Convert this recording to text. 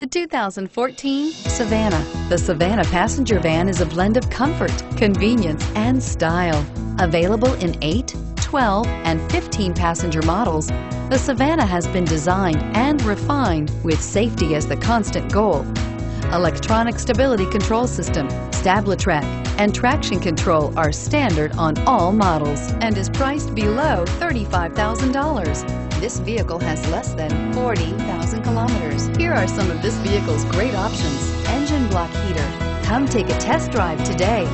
The 2014 Savana. The Savana passenger van is a blend of comfort, convenience, and style. Available in 8, 12, and 15 passenger models, the Savana has been designed and refined with safety as the constant goal. Electronic stability control system, StabiliTrak, and traction control are standard on all models and is priced below $35,000. This vehicle has less than 40,000 kilometers. Here are some of this vehicle's great options. Engine block heater. Come take a test drive today.